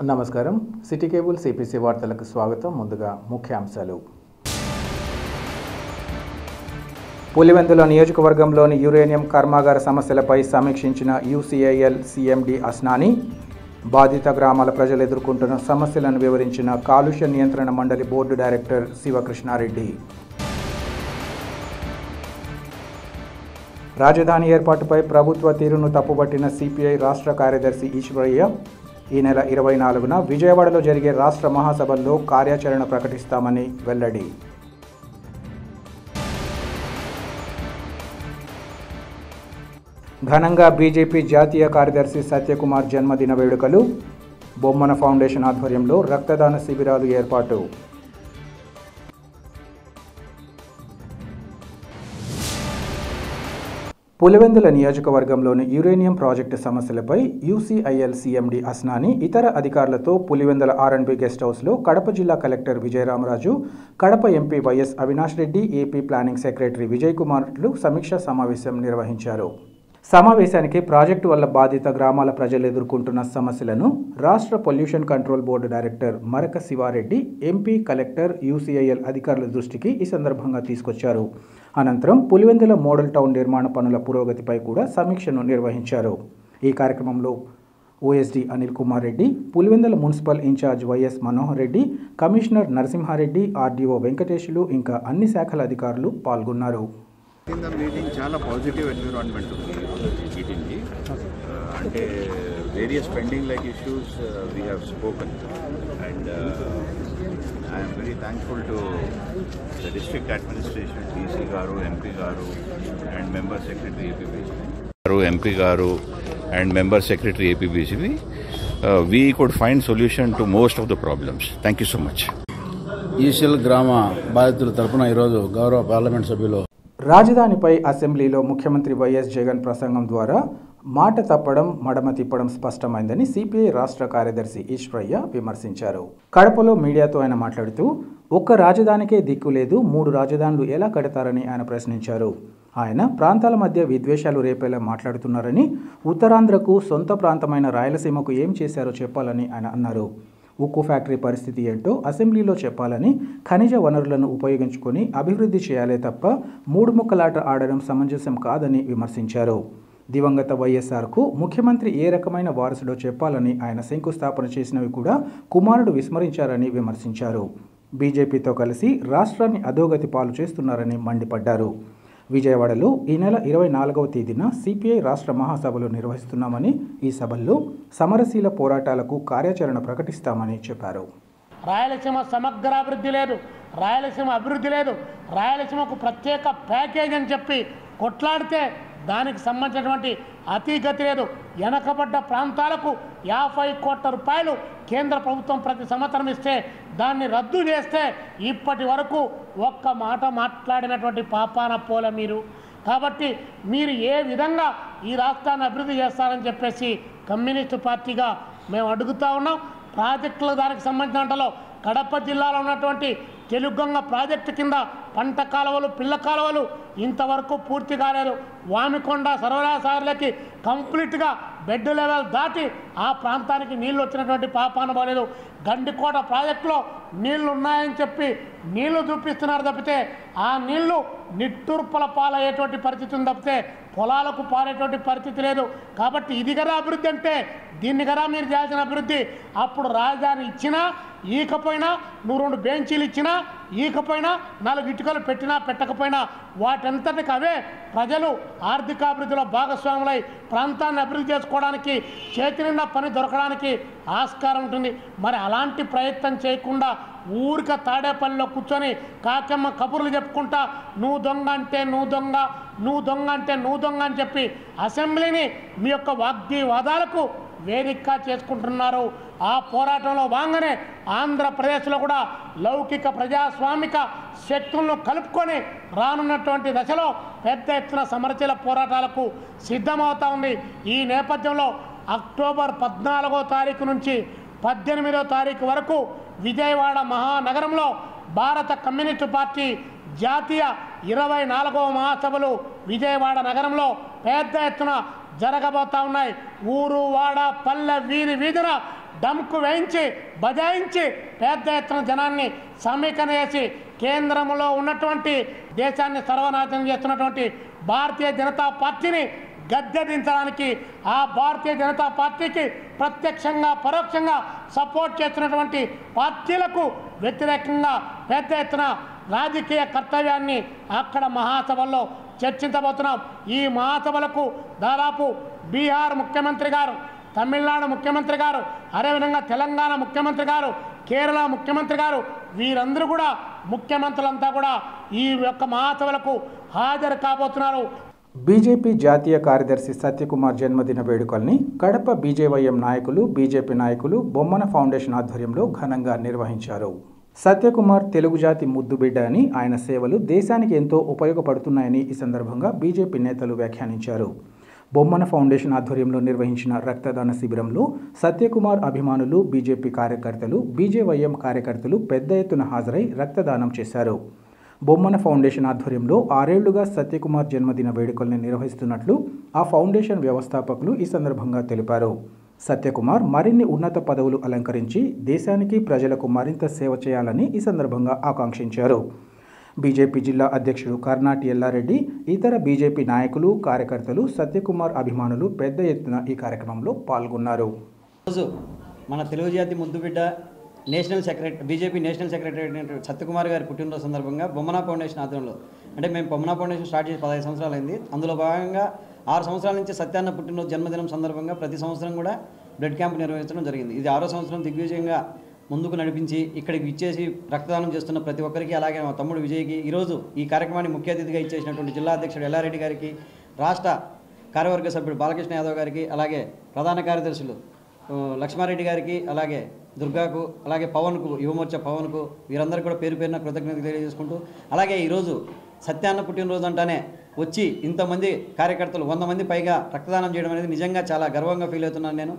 నమస్కారం. City cable CPC వార్తలకు స్వాగతం. ముందుగా ముఖ్యాంశాలు. పులివెందుల నియోజకవర్గంలోని యురేనియం కర్మాగార సమస్యలపై సమీక్షించిన యూసీఐఎల్ సిఎండి అస్నాని బాధిత గ్రామాల ప్రజలు ఎదుర్కొంటున్న సమస్యలను వివరించిన కాలుష్య నియంత్రణ మండలి బోర్డు డైరెక్టర్ శివకృష్ణారెడ్డి. రాజధాని ఏర్పాటుపై ప్రభుత్వ తీరును తప్పుబట్టిన సిపిఐ రాష్ట్ర కార్యదర్శి ఈశ్వరయ్య ఈ నెల ఇరవై నాలుగున విజయవాడలో జరిగే రాష్ట్ర మహాసభల్లో కార్యాచరణ ప్రకటిస్తామని వెల్లడి. ఘనంగా బీజేపీ జాతీయ కార్యదర్శి సత్యకుమార్ జన్మదిన వేడుకలు. బొమ్మన ఫౌండేషన్ ఆధ్వర్యంలో రక్తదాన శిబిరాలు ఏర్పాటు. పులివెందుల నియోజకవర్గంలోని యురేనియం ప్రాజెక్టు సమస్యలపై యూసీఐఎల్ సీఎండి అస్నాని ఇతర అధికారులతో Pulivendula R and B guest హౌస్లో కడప జిల్లా collector Vijayaramaraju Kadapa MP YS Avinash Reddy AP planning secretary Vijay కుమార్లు సమీక్షా సమావేశం నిర్వహించారు. సమావేశానికి ప్రాజెక్టు వల్ల బాధిత గ్రామాల ప్రజలు ఎదుర్కొంటున్న సమస్యలను రాష్ట్ర పొల్యూషన్ కంట్రోల్ బోర్డు డైరెక్టర్ మరక శివారెడ్డి ఎంపీ కలెక్టర్ యూసీఐఎల్ అధికారుల దృష్టికి ఈ సందర్భంగా తీసుకొచ్చారు. అనంతరం పులివెందుల మోడల్ టౌన్ నిర్మాణ పనుల పురోగతిపై కూడా సమీక్షను నిర్వహించారు. ఈ కార్యక్రమంలో OSD Anil Kumar Reddy Pulivendula municipal in-charge YS Manohar Reddy commissioner Narasimhareddy RDO Venkateshulu ఇంకా అన్ని శాఖల అధికారులు పాల్గొన్నారు. మీటింగ్ చాలా పాజిటివ్ ఎన్విరాన్మెంట్ మీటింగ్కి. అంటే various pending like issues we have spoken and I'm very thankful to the district administration DC గారు MP గారు అండ్ మెంబర్ సెక్రటరీ ఏపీబీసీ గారు ఎంపీ గారు and member secretary ఏపీబీసీవి we could find solution to most of the problems thank you so much ఈశల్ గ్రామ బాధితుల తరపున ఈరోజు గౌరవ parliament సభ్యులు రాజధానిపై అసెంబ్లీలో ముఖ్యమంత్రి వైఎస్ జగన్ ప్రసంగం ద్వారా మాట తప్పడం మడమ తిప్పడం స్పష్టమైందని సిపిఐ రాష్ట్ర కార్యదర్శి ఈశ్వరయ్య విమర్శించారు. కడపలో మీడియాతో ఆయన మాట్లాడుతూ ఒక్క రాజధానికే దిక్కు లేదు మూడు రాజధానులు ఎలా కడతారని ఆయన ప్రశ్నించారు. ఆయన ప్రాంతాల మధ్య విద్వేషాలు రేపేలా మాట్లాడుతున్నారని ఉత్తరాంధ్రకు సొంత ప్రాంతమైన రాయలసీమకు ఏం చేశారో చెప్పాలని ఆయన అన్నారు. ఉక్కు ఫ్యాక్టరీ పరిస్థితి ఏంటో అసెంబ్లీలో చెప్పాలని ఖనిజ వనరులను ఉపయోగించుకొని అభివృద్ధి చేయాలే తప్ప మూడు ముక్కలాట ఆడడం సమంజసం కాదని విమర్శించారు. దివంగత వైఎస్ఆర్కు ముఖ్యమంత్రి ఏ రకమైన వారసుడో చెప్పాలని ఆయన శంకుస్థాపన చేసినవి కూడా కుమారుడు విస్మరించారని విమర్శించారు. బీజేపీతో కలిసి రాష్ట్రాన్ని అధోగతి పాలు చేస్తున్నారని మండిపడ్డారు. విజయవాడలో ఈ నెల ఇరవై నాలుగవ తేదీన సిపిఐ రాష్ట్ర మహాసభలు నిర్వహిస్తున్నామని ఈ సభల్లో సమరశీల పోరాటాలకు కార్యాచరణ ప్రకటిస్తామని చెప్పారు. రాయలసీమ సమగ్రాభివృద్ధి లేదు. రాయలసీమ అభివృద్ధి లేదు. రాయలసీమకు ప్రత్యేక ప్యాకేజ్ అని చెప్పి కొట్లాడితే దానికి సంబంధించినటువంటి అతిగతి లేదు. వెనకబడ్డ ప్రాంతాలకు యాభై కోట్ల రూపాయలు కేంద్ర ప్రభుత్వం ప్రతి సంవత్సరం ఇస్తే దాన్ని రద్దు చేస్తే ఇప్పటి వరకు ఒక్క మాట మాట్లాడినటువంటి పాపాన పోల మీరు. కాబట్టి మీరు ఏ విధంగా ఈ రాష్ట్రాన్ని అభివృద్ధి చేస్తారని చెప్పేసి కమ్యూనిస్టు పార్టీగా మేము అడుగుతా ఉన్నాం. ప్రాజెక్టుల దానికి సంబంధించిన కడప జిల్లాలో ఉన్నటువంటి తెలుగంగ ప్రాజెక్టు కింద పంట కాలువలు పిల్ల కాలువలు ఇంతవరకు పూర్తి కాలేదు. వామికొండ సర్వరాశారులకి కంప్లీట్గా బెడ్ లెవెల్ దాటి ఆ ప్రాంతానికి నీళ్ళు వచ్చినటువంటి పాపాన బాలేదు. గండికోట ప్రాజెక్టులో నీళ్ళు ఉన్నాయని చెప్పి నీళ్ళు చూపిస్తున్నారు తప్పితే ఆ నీళ్ళు నిట్టూర్పుల పాలయ్యేటువంటి పరిస్థితి ఉంది తప్పితే పొలాలకు పారేటువంటి పరిస్థితి లేదు. కాబట్టి ఇది కదా అభివృద్ధి అంటే దీన్ని కదా మీరు చేయాల్సిన అభివృద్ధి. అప్పుడు రాజధాని ఇచ్చినా ఈకపోయినా నువ్వు రెండు బెంచీలు ఇచ్చినా ఈకపోయినా నాలుగు ఇటుకలు పెట్టినా పెట్టకపోయినా వాటంతటికి అవే ప్రజలు ఆర్థికాభివృద్ధిలో భాగస్వాములై ప్రాంతాన్ని అభివృద్ధి చేసుకోవడానికి చేతి పని దొరకడానికి ఆస్కారం ఉంటుంది. మరి అలాంటి ప్రయత్నం చేయకుండా ఊరిక తాడేపల్లిలో కూర్చొని కాకమ్మ కబుర్లు చెప్పుకుంటా నువ్వు దొంగ అంటే నువ్వు దొంగ నువ్వు దొంగ అంటే నువ్వు దొంగ అని చెప్పి అసెంబ్లీని మీ యొక్క వాగ్వివాదాలకు వేదికగా చేసుకుంటున్నారు ఆ పోరాటంలో భాగంగానే ఆంధ్రప్రదేశ్లో కూడా లౌకిక ప్రజాస్వామిక శక్తులను కలుపుకొని రానున్నటువంటి దశలో పెద్ద ఎత్తున సమరచల పోరాటాలకు సిద్ధమవుతా ఉంది. ఈ నేపథ్యంలో అక్టోబర్ పద్నాలుగో తారీఖు నుంచి పద్దెనిమిదో తారీఖు వరకు విజయవాడ మహానగరంలో భారత కమ్యూనిస్టు పార్టీ జాతీయ ఇరవై నాలుగవ మహాసభలు విజయవాడ నగరంలో పెద్ద ఎత్తున జరగబోతా ఉన్నాయి. ఊరు వాడ పల్లె వీధి వీధిన డమ్కు వేయించి బజాయించి పెద్ద ఎత్తున జనాన్ని సమీకరణ చేసి కేంద్రంలో ఉన్నటువంటి దేశాన్ని సర్వనాశనం చేస్తున్నటువంటి భారతీయ జనతా పార్టీని గద్దె దించడానికి ఆ భారతీయ జనతా పార్టీకి ప్రత్యక్షంగా పరోక్షంగా సపోర్ట్ చేస్తున్నటువంటి పార్టీలకు వ్యతిరేకంగా పెద్ద ఎత్తున రాజకీయ కర్తవ్యాన్ని అక్కడ మహాసభల్లో చర్చించబోతున్నాం. ఈ మహాసభలకు దాదాపు బీహార్ ముఖ్యమంత్రి గారు తమిళనాడు ముఖ్యమంత్రి గారు అదేవిధంగా తెలంగాణ ముఖ్యమంత్రి గారు కేరళ ముఖ్యమంత్రి గారు వీరందరూ కూడా ముఖ్యమంత్రులంతా కూడా ఈ యొక్క మహాసభలకు హాజరు కాబోతున్నారు. బీజేపీ జాతీయ కార్యదర్శి సత్యకుమార్ జన్మదిన వేడుకల్ని కడప బీజేవైఎం నాయకులు బీజేపీ నాయకులు బొమ్మన ఫౌండేషన్ ఆధ్వర్యంలో ఘనంగా నిర్వహించారు. సత్యకుమార్ తెలుగు జాతి ముద్దుబిడ్డ అని ఆయన సేవలు దేశానికి ఎంతో ఉపయోగపడుతున్నాయని ఈ సందర్భంగా బీజేపీ నేతలు వ్యాఖ్యానించారు. బొమ్మన ఫౌండేషన్ ఆధ్వర్యంలో నిర్వహించిన రక్తదాన శిబిరంలో సత్యకుమార్ అభిమానులు బీజేపీ కార్యకర్తలు బీజేవైఎం కార్యకర్తలు పెద్ద ఎత్తున హాజరై రక్తదానం చేశారు. బొమ్మన ఫౌండేషన్ ఆధ్వర్యంలో ఆరేళ్ళుగా సత్యకుమార్ జన్మదిన వేడుకల్ని నిర్వహిస్తున్నట్లు ఆ ఫౌండేషన్ వ్యవస్థాపకులు ఈ సందర్భంగా తెలిపారు. సత్యకుమార్ మరిన్ని ఉన్నత పదవులు అలంకరించి దేశానికి ప్రజలకు మరింత సేవ చేయాలని ఈ సందర్భంగా ఆకాంక్షించారు. బీజేపీ జిల్లా అధ్యక్షుడు కర్నాటి ఎల్లారెడ్డి ఇతర బీజేపీ నాయకులు కార్యకర్తలు సత్యకుమార్ అభిమానులు పెద్ద ఎత్తున ఈ కార్యక్రమంలో పాల్గొన్నారు. రోజు మన తెలుగు జాతి ముద్దుబిడ్డ national secretary BJP national secretary Satyakumar గారి పుట్టినరోజు సందర్భంగా బొమ్మనా ఫౌండేషన్ ఆధ్వర్యంలో అంటే మేము బొమ్మనా ఫౌండేషన్ స్టార్ట్ చేసి పదహైదు సంవత్సరాలు అయింది అందులో భాగంగా ఆరు సంవత్సరాల నుంచి సత్యాన్న పుట్టినరోజు జన్మదినం సందర్భంగా ప్రతి సంవత్సరం కూడా బ్లడ్ క్యాంప్ నిర్వహించడం జరిగింది. ఇది ఆరో సంవత్సరం దిగ్విజయంగా ముందుకు నడిపించి ఇక్కడికి ఇచ్చేసి రక్తదానం చేస్తున్న ప్రతి ఒక్కరికి అలాగే మా తమ్ముడు విజయ్కి ఈరోజు ఈ కార్యక్రమాన్ని ముఖ్య అతిథిగా ఇచ్చేసినటువంటి జిల్లా అధ్యక్షుడు ఎల్లారెడ్డి గారికి రాష్ట్ర కార్యవర్గ సభ్యుడు బాలకృష్ణ యాదవ్ గారికి అలాగే ప్రధాన కార్యదర్శులు లక్ష్మారెడ్డి గారికి అలాగే దుర్గాకు అలాగే పవన్కు యువమోర్చా పవన్కు వీరందరికీ కూడా పేరు పేరున కృతజ్ఞత తెలియజేసుకుంటూ అలాగే ఈరోజు సత్యాన్న పుట్టినరోజు అంటానే వచ్చి ఇంతమంది కార్యకర్తలు వంద మంది పైగా రక్తదానం చేయడం అనేది నిజంగా చాలా గర్వంగా ఫీల్ అవుతున్నాను నేను.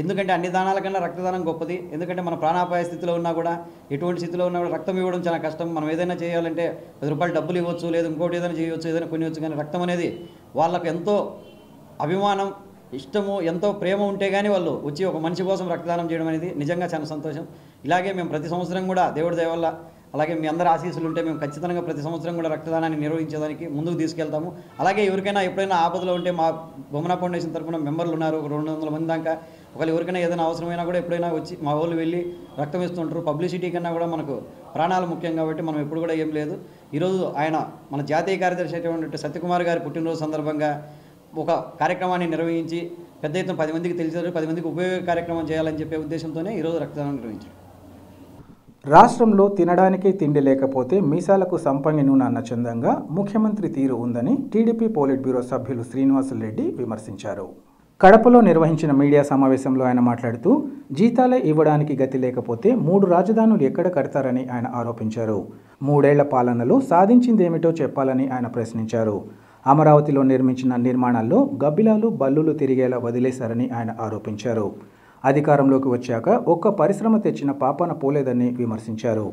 ఎందుకంటే అన్ని దానాల కన్నా రక్తదానం గొప్పది. ఎందుకంటే మన ప్రాణాపాయ స్థితిలో ఉన్నా కూడా ఎటువంటి స్థితిలో ఉన్నా కూడా రక్తం ఇవ్వడం చాలా కష్టం. మనం ఏదైనా చేయాలంటే పది రూపాయలు డబ్బులు ఇవ్వచ్చు లేదా ఇంకోటి ఏదైనా చేయవచ్చు ఏదైనా కొనివచ్చు కానీ రక్తం అనేది వాళ్ళకు ఎంతో అభిమానం ఇష్టము ఎంతో ప్రేమ ఉంటే కానీ వాళ్ళు వచ్చి ఒక మనిషి కోసం రక్తదానం చేయడం అనేది నిజంగా చాలా సంతోషం. ఇలాగే మేము ప్రతి సంవత్సరం కూడా దేవుడి దయవల్ల అలాగే మీ అందరి ఆశీస్సులు ఉంటే మేము ఖచ్చితంగా ప్రతి సంవత్సరం కూడా రక్తదానాన్ని నిర్వహించేదానికి ముందుకు తీసుకెళ్తాము. అలాగే ఎవరికైనా ఎప్పుడైనా ఆపదలో ఉంటే మా బొమ్మన ఫౌండేషన్ తరఫున మెంబర్లు ఉన్నారు ఒక రెండు వందల మంది దాకా. ఒకవేళ ఎవరికైనా ఏదైనా అవసరమైనా కూడా ఎప్పుడైనా వచ్చి మా వాళ్ళు వెళ్ళి రక్తం ఇస్తుంటారు పబ్లిసిటీ కన్నా కూడా మనకు ప్రాణాలు ముఖ్యం కాబట్టి మనం ఎప్పుడు కూడా ఏం లేదు. ఈరోజు ఆయన మన జాతీయ కార్యదర్శి అయినటువంటి సత్యకుమార్ గారి పుట్టినరోజు సందర్భంగా ఒక కార్యక్రమాన్ని నిర్వహించి పెద్ద ఎత్తున పది మందికి తెలిసారు పది మందికి ఉపయోగ కార్యక్రమం చేయాలని చెప్పే ఉద్దేశంతోనే ఈరోజు రక్తదానం నిర్వహించారు. రాష్ట్రంలో తినడానికి తిండి లేకపోతే మీసాలకు సంపంగి నూనె అన్న చందంగా ముఖ్యమంత్రి తీరు ఉందని టీడీపీ పోలిట్ బ్యూరో సభ్యులు శ్రీనివాసులరెడ్డి విమర్శించారు. కడపలో నిర్వహించిన మీడియా సమావేశంలో ఆయన మాట్లాడుతూ జీతాలే ఇవ్వడానికి గతి లేకపోతే మూడు రాజధానులు ఎక్కడ కడతారని ఆయన ఆరోపించారు. మూడేళ్ళ పాలనలో సాధించిందేమిటో చెప్పాలని ఆయన ప్రశ్నించారు. అమరావతిలో నిర్మించిన నిర్మాణాల్లో గబ్బిలాలు బల్లులు తిరిగేలా వదిలేశారని ఆయన ఆరోపించారు. అధికారంలోకి వచ్చాక ఒక్క పరిశ్రమ తెచ్చిన పాపన పోలేదని విమర్శించారు.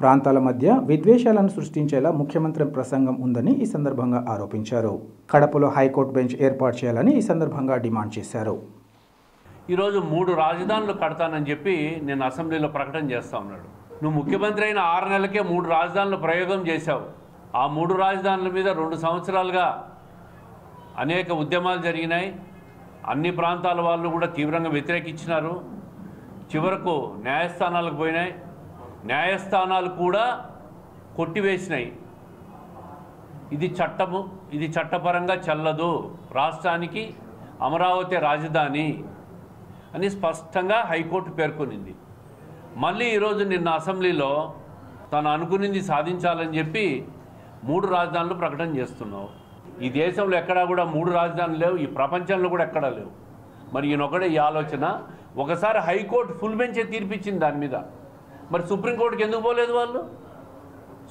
ప్రాంతాల మధ్య విద్వేషాలను సృష్టించేలా ముఖ్యమంత్రి ప్రసంగం ఉందని ఈ సందర్భంగా ఆరోపించారు. కడపలో హైకోర్టు బెంచ్ ఏర్పాటు చేయాలని ఈ సందర్భంగా డిమాండ్ చేశారు. ఈరోజు మూడు రాజధానులు కడతానని చెప్పి నేను అసెంబ్లీలో ప్రకటన చేస్తా ఉన్నాడు. నువ్వు ముఖ్యమంత్రి అయిన ఆరు నెలలకే మూడు రాజధానుల ప్రయోగం చేశావు. ఆ మూడు రాజధానుల మీద రెండు సంవత్సరాలుగా అనేక ఉద్యమాలు జరిగినాయి. అన్ని ప్రాంతాల వాళ్ళు కూడా తీవ్రంగా వ్యతిరేకించినారు. చివరకు న్యాయస్థానాలకు పోయినాయి. న్యాయస్థానాలు కూడా కొట్టివేసినాయి. ఇది చట్టము ఇది చట్టపరంగా చెల్లదు. రాష్ట్రానికి అమరావతి రాజధాని అని స్పష్టంగా హైకోర్టు పేర్కొనింది. మళ్ళీ ఈరోజు నిన్న అసెంబ్లీలో తను అనుకునింది సాధించాలని చెప్పి మూడు రాజధానులు ప్రకటన చేస్తున్నావు. ఈ దేశంలో ఎక్కడా కూడా మూడు రాజధానులు లేవు ఈ ప్రపంచంలో కూడా ఎక్కడా లేవు. మరి ఈయనొకడే ఈ ఆలోచన. ఒకసారి హైకోర్టు ఫుల్ బెంచే తీర్పిచ్చింది దాని మీద. మరి సుప్రీంకోర్టుకి ఎందుకు పోలేదు వాళ్ళు?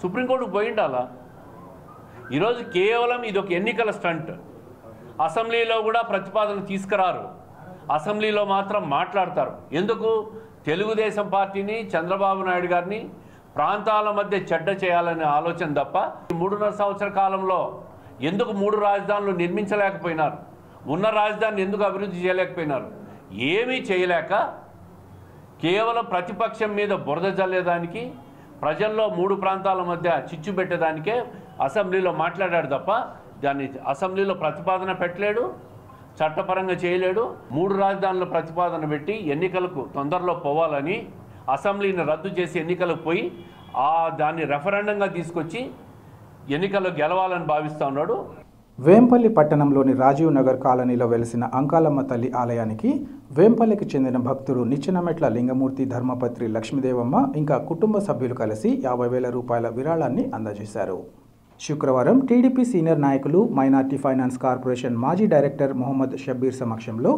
సుప్రీంకోర్టుకు పోయిండాలా? ఈరోజు కేవలం ఇది ఒక ఎన్నికల స్టంట్. అసెంబ్లీలో కూడా ప్రతిపాదన తీసుకురారు. అసెంబ్లీలో మాత్రం మాట్లాడతారు. ఎందుకు? తెలుగుదేశం పార్టీని చంద్రబాబు నాయుడు గారిని ప్రాంతాల మధ్య చెడ్డ చేయాలనే ఆలోచన తప్ప ఈ మూడున్నర సంవత్సర కాలంలో ఎందుకు మూడు రాజధానులు నిర్మించలేకపోయినారు? ఉన్న రాజధానిని ఎందుకు అభివృద్ధి చేయలేకపోయినారు? ఏమీ చేయలేక కేవలం ప్రతిపక్షం మీద బురద జల్లేదానికి ప్రజల్లో మూడు ప్రాంతాల మధ్య చిచ్చు పెట్టేదానికే అసెంబ్లీలో మాట్లాడాడు తప్ప దాన్ని అసెంబ్లీలో ప్రతిపాదన పెట్టలేడు చట్టపరంగా చేయలేడు. మూడు రాజధానుల ప్రతిపాదన పెట్టి ఎన్నికలకు తొందరలో పోవాలని అసెంబ్లీని రద్దు చేసి ఎన్నికలకు పోయి ఆ దాన్ని రెఫరెండంగా తీసుకొచ్చి ఎన్నికల్లో గెలవాలని భావిస్తూ ఉన్నాడు. వేంపల్లి పట్టణంలోని రాజీవ్ నగర్ కాలనీలో వెలిసిన అంకాలమ్మ తల్లి ఆలయానికి వేంపల్లికి చెందిన భక్తుడు నిచ్చెనమెట్ల లింగమూర్తి ధర్మపత్రి లక్ష్మీదేవమ్మ ఇంకా కుటుంబ సభ్యులు కలిసి యాభై వేల రూపాయల విరాళాన్ని అందజేశారు. శుక్రవారం టీడీపీ సీనియర్ నాయకులు మైనార్టీ ఫైనాన్స్ కార్పొరేషన్ మాజీ డైరెక్టర్ మొహమ్మద్ షబ్బీర్ సమక్షంలో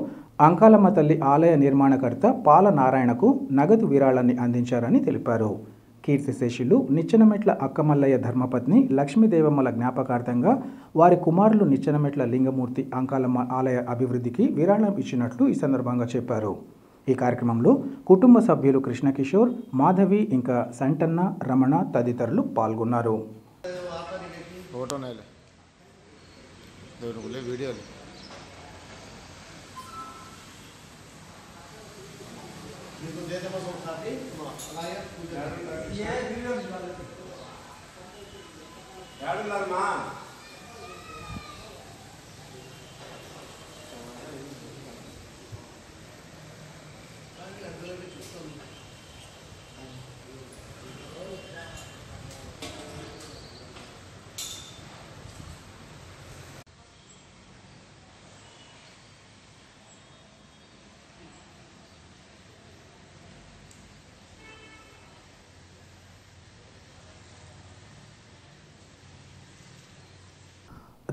అంకాలమ్మ తల్లి ఆలయ నిర్మాణకర్త పాల నారాయణకు నగదు విరాళాన్ని అందించారని తెలిపారు. కీర్తిశేషులు నిచ్చెనమెట్ల అక్కమల్లయ్య ధర్మపత్ని లక్ష్మీదేవమ్మల జ్ఞాపకార్థంగా వారి కుమారులు నిచ్చెనమెట్ల లింగమూర్తి అంకాలమ్మ ఆలయ అభివృద్ధికి విరాళం ఇచ్చినట్లు ఈ సందర్భంగా చెప్పారు. ఈ కార్యక్రమంలో కుటుంబ సభ్యులు కృష్ణకిషోర్ మాధవి ఇంకా సంటన్న రమణ తదితరులు పాల్గొన్నారు. ఫోటో నేలే దేవుని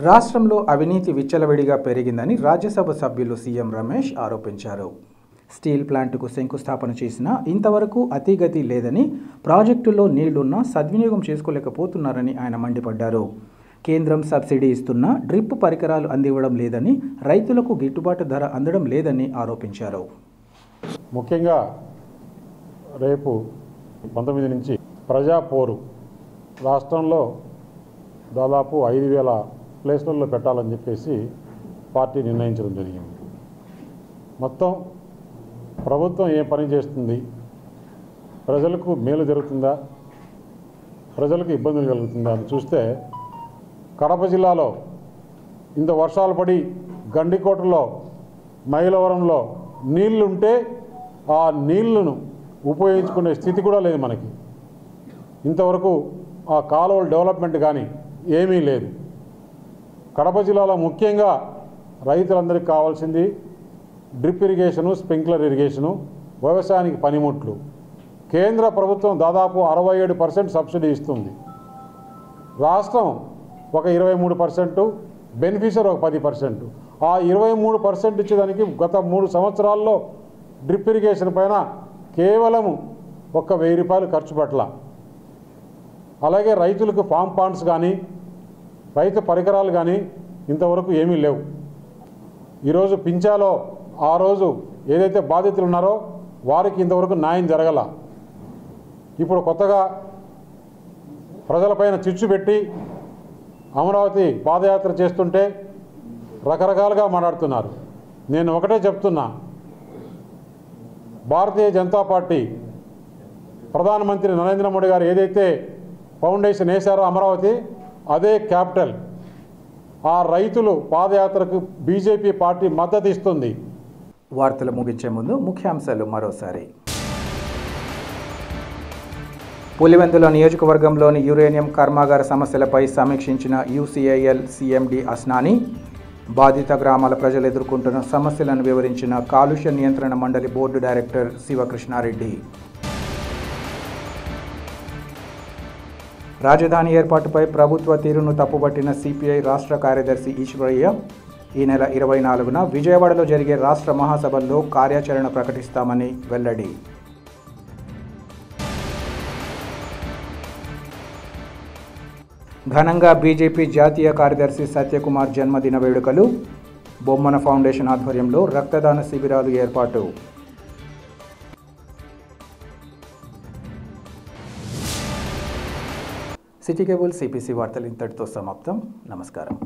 రాష్ట్రంలో అవినీతి విచ్చలవిడిగా పెరిగిందని రాజ్యసభ సభ్యులు సీఎం రమేష్ ఆరోపించారు. స్టీల్ ప్లాంటుకు శంకుస్థాపన చేసినా ఇంతవరకు అతిగతి లేదని ప్రాజెక్టులో నీళ్ళున్నా సద్వినియోగం చేసుకోలేకపోతున్నారని ఆయన మండిపడ్డారు. కేంద్రం సబ్సిడీ ఇస్తున్నా డ్రిప్ పరికరాలు అందివ్వడం లేదని రైతులకు గిట్టుబాటు ధర అందడం లేదని ఆరోపించారు. ముఖ్యంగా రేపు పంతొమ్మిది నుంచి ప్రజా పోరు రాష్ట్రంలో దాదాపు ఐదు వేల ప్లేస్లలో పెట్టాలని చెప్పేసి పార్టీ నిర్ణయించడం జరిగింది. మొత్తం ప్రభుత్వం ఏ పని చేస్తుంది? ప్రజలకు మేలు జరుగుతుందా? ప్రజలకు ఇబ్బందులు కలుగుతుందా అని చూస్తే కడప జిల్లాలో ఇంత వర్షాలు పడి గండికోటలో మైలవరంలో నీళ్ళుంటే ఆ నీళ్ళను ఉపయోగించుకునే స్థితి కూడా లేదు మనకి. ఇంతవరకు ఆ కాలువల డెవలప్మెంట్ కానీ ఏమీ లేదు. కడప జిల్లాలో ముఖ్యంగా రైతులందరికీ కావాల్సింది డ్రిప్ ఇరిగేషను స్ప్రింక్లర్ ఇరిగేషను వ్యవసాయానికి పనిముట్లు. కేంద్ర ప్రభుత్వం దాదాపు అరవై ఏడు పర్సెంట్ సబ్సిడీ ఇస్తుంది. రాష్ట్రం ఒక ఇరవై మూడు పర్సెంటు బెనిఫిషర్ ఒక పది పర్సెంట్. ఆ ఇరవై మూడు పర్సెంట్ ఇచ్చేదానికి గత మూడు సంవత్సరాల్లో డ్రిప్ ఇరిగేషన్ పైన కేవలము ఒక్క వెయ్యి రూపాయలు ఖర్చు పట్ల అలాగే రైతులకు ఫామ్ పాండ్స్ కానీ రైతు పరికరాలు కానీ ఇంతవరకు ఏమీ లేవు. ఈరోజు పింఛాలో ఆ రోజు ఏదైతే బాధితులు ఉన్నారో వారికి ఇంతవరకు న్యాయం జరగల. ఇప్పుడు కొత్తగా ప్రజలపైన చిచ్చు పెట్టి అమరావతి పాదయాత్ర చేస్తుంటే రకరకాలుగా మాట్లాడుతున్నారు. నేను ఒకటే చెప్తున్నా. భారతీయ జనతా పార్టీ ప్రధానమంత్రి నరేంద్ర మోడీ గారు ఏదైతే ఫౌండేషన్ వేశారో అమరావతి అదే క్యాపిటల్. ఆ రైతులు పాదయాత్రకు బీజేపీ పార్టీ మద్దతు ఇస్తుంది. వార్తలు ముగించే ముందు ముఖ్యాంశాలు మరోసారి. పులివెందుల నియోజకవర్గంలోని యురేనియం కర్మాగార సమస్యలపై సమీక్షించిన యూసీఐఎల్ సీఎండి అస్నాని బాధిత గ్రామాల ప్రజలు ఎదుర్కొంటున్న సమస్యలను వివరించిన కాలుష్య నియంత్రణ మండలి బోర్డు డైరెక్టర్ శివకృష్ణారెడ్డి. రాజధాని ఏర్పాటుపై ప్రభుత్వ తీరును తప్పుపట్టిన సిపిఐ రాష్ట్ర కార్యదర్శి ఈశ్వరయ్య ఈ నెల ఇరవై నాలుగున విజయవాడలో జరిగే రాష్ట్ర మహాసభల్లో కార్యాచరణ ప్రకటిస్తామని వెల్లడి. ఘనంగా బీజేపీ జాతీయ కార్యదర్శి సత్యకుమార్ జన్మదిన వేడుకలు బొమ్మన ఫౌండేషన్ ఆధ్వర్యంలో రక్తదాన శిబిరాలు ఏర్పాటు. సిటీ కేబుల్ సిపిసి వార్తలు ఇంతటితో సమాప్తం. నమస్కారం.